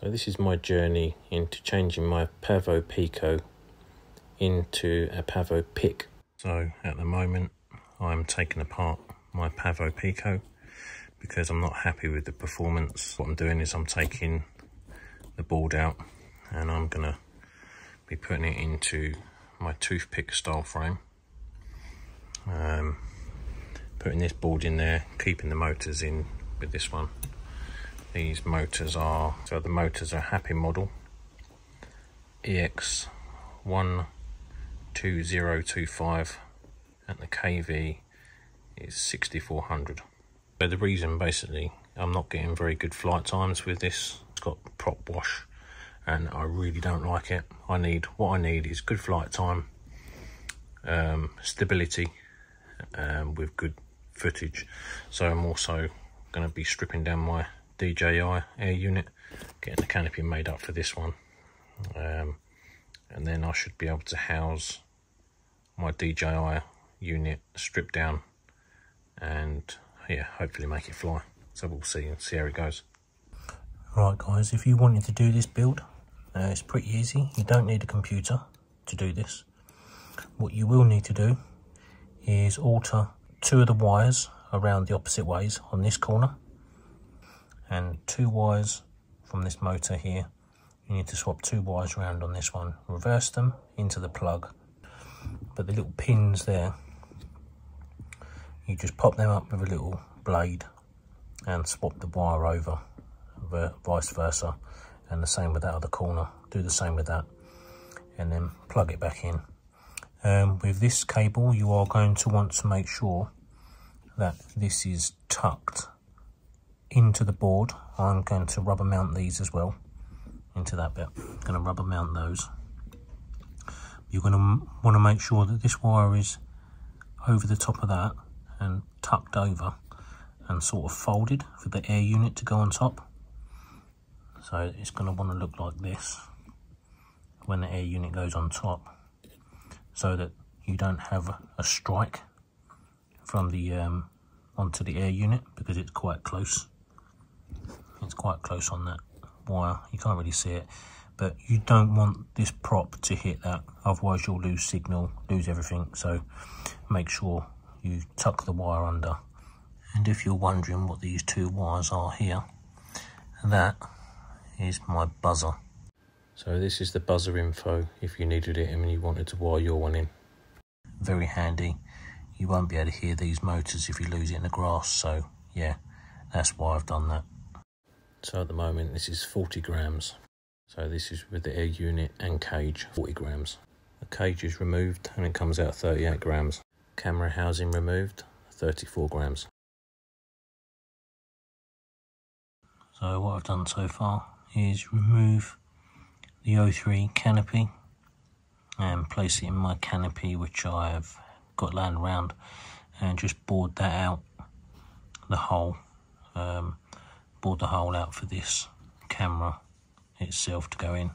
So this is my journey into changing my Pavo Pico into a Pavo Pick. So at the moment I'm taking apart my Pavo Pico because I'm not happy with the performance. What I'm doing is I'm taking the board out and I'm gonna be putting it into my toothpick style frame. Um, putting this board in there, keeping the motors in with this one. These motors are, so the motors are Happy model EX12025 and the KV is 6400. But the reason basically I'm not getting very good flight times with this, it's got prop wash and I really don't like it. I need, what I need is good flight time, um, stability um, with good footage. So I'm also going to be stripping down my DJI air unit, getting the canopy made up for this one. Um, and then I should be able to house my DJI unit stripped down and yeah, hopefully make it fly. So we'll see and see how it goes. Right guys, if you wanted to do this build, uh, it's pretty easy. You don't need a computer to do this. What you will need to do is alter two of the wires around the opposite ways on this corner and two wires from this motor here. You need to swap two wires around on this one. Reverse them into the plug. But the little pins there you just pop them up with a little blade and swap the wire over vice versa. And the same with that other corner. Do the same with that. And then plug it back in. Um, with this cable you are going to want to make sure that this is tucked into the board. I'm going to rubber mount these as well into that bit. I'm going to rubber mount those. You're going to want to make sure that this wire is over the top of that and tucked over and sort of folded for the air unit to go on top. So it's going to want to look like this when the air unit goes on top so that you don't have a strike from the um, onto the air unit because it's quite close. It's quite close on that wire. You can't really see it, but you don't want this prop to hit that. Otherwise, you'll lose signal, lose everything. So make sure you tuck the wire under. And if you're wondering what these two wires are here, that is my buzzer. So this is the buzzer info if you needed it and you wanted to wire your one in. Very handy you won't be able to hear these motors if you lose it in the grass. So yeah, that's why I've done that. So at the moment, this is 40 grams. So this is with the air unit and cage, 40 grams. The cage is removed and it comes out 38 grams. Camera housing removed, 34 grams. So what I've done so far is remove the O3 canopy and place it in my canopy which I have got laying around and just bored that out the hole um, bored the hole out for this camera itself to go in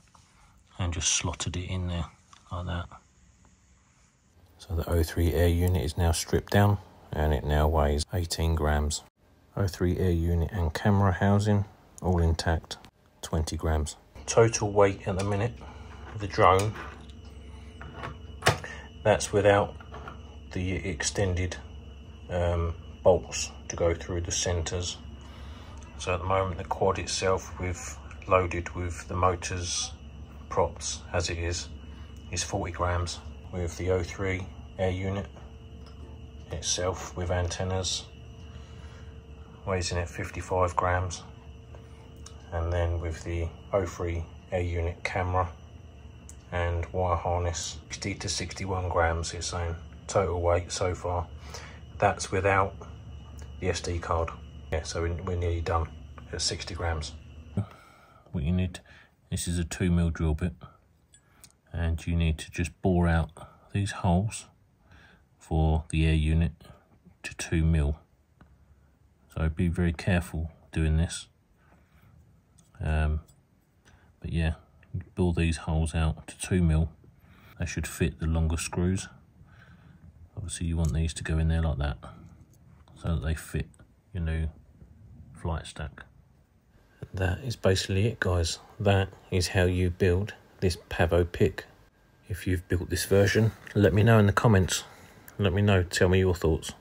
and just slotted it in there like that. So the O3 air unit is now stripped down and it now weighs 18 grams. O3 air unit and camera housing all intact 20 grams. Total weight at the minute of the drone that's without the extended um, bolts to go through the centres. So at the moment the quad itself with loaded with the motors props as it is is 40 grams with the O3 air unit itself with antennas weighs in at 55 grams and then with the O3 air unit camera and wire harness 60 to 61 grams it's saying total weight so far. That's without the SD card. Yeah, so we're nearly done at 60 grams. What you need, this is a 2 mil drill bit and you need to just bore out these holes for the air unit to 2 mil. So be very careful doing this. Um, but yeah, bore these holes out to 2 mil. They should fit the longer screws obviously you want these to go in there like that so that they fit your new flight stack? That is basically it guys. That is how you build this pavo pick. If you've built this version let me know in the comments. Let me know. Tell me your thoughts